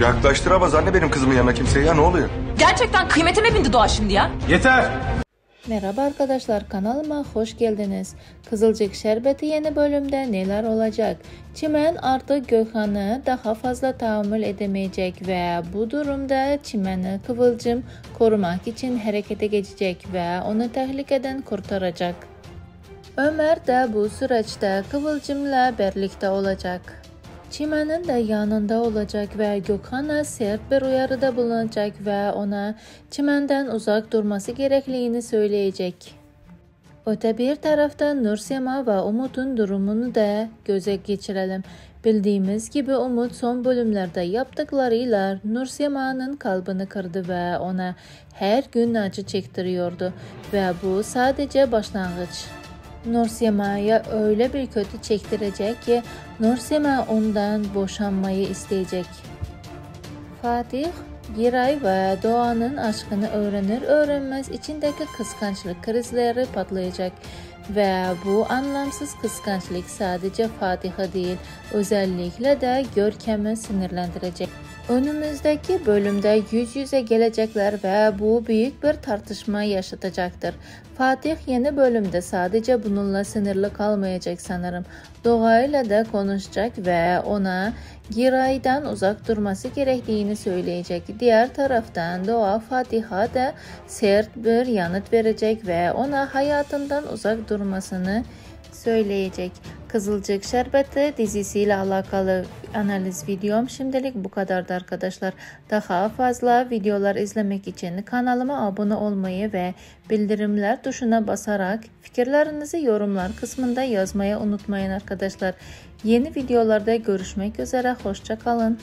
Yaklaştıramaz anne benim kızımın yanına kimseyi ya ne oluyor? Gerçekten kıymetime bindi Doğa şimdi ya. Yeter! Merhaba arkadaşlar kanalıma hoş geldiniz. Kızılcık Şerbeti yeni bölümde neler olacak? Çimen artık Gökhan'ı daha fazla tahammül edemeyecek ve bu durumda Çimen'i Kıvılcım korumak için harekete geçecek ve onu tehlikeden kurtaracak. Ömer de bu süreçte Kıvılcım'la birlikte olacak. Çimen'in de yanında olacak ve Gökhan'a sert bir uyarıda bulunacak ve ona Çimen'den uzak durması gerekliliğini söyleyecek. Öte bir tarafta Nursema ve Umut'un durumunu da göze geçirelim. Bildiğimiz gibi Umut son bölümlerde yaptıklarıyla Nursema'nın kalbini kırdı ve ona her gün acı çektiriyordu ve bu sadece başlangıç. Nursema'ya öyle bir kötü çektirecek ki Nursema ondan boşanmayı isteyecek. Fatih, Giray ve Doğan'ın aşkını öğrenir öğrenmez içindeki kıskançlık krizleri patlayacak ve bu anlamsız kıskançlık sadece Fatih'i değil özellikle de Görkem'i sinirlendirecek. Önümüzdeki bölümde yüz yüze gelecekler ve bu büyük bir tartışma yaşatacaktır. Fatih yeni bölümde sadece bununla sınırlı kalmayacak sanırım. Doğayla da konuşacak ve ona Giray'dan uzak durması gerektiğini söyleyecek. Diğer taraftan Doğa Fatih'a da sert bir yanıt verecek ve ona hayatından uzak durmasını söyleyecek. Kızılcık Şerbeti dizisiyle alakalı analiz videom şimdilik bu kadardı arkadaşlar. Daha fazla videolar izlemek için kanalıma abone olmayı ve bildirimler tuşuna basarak fikirlerinizi yorumlar kısmında yazmayı unutmayın arkadaşlar. Yeni videolarda görüşmek üzere. Hoşçakalın.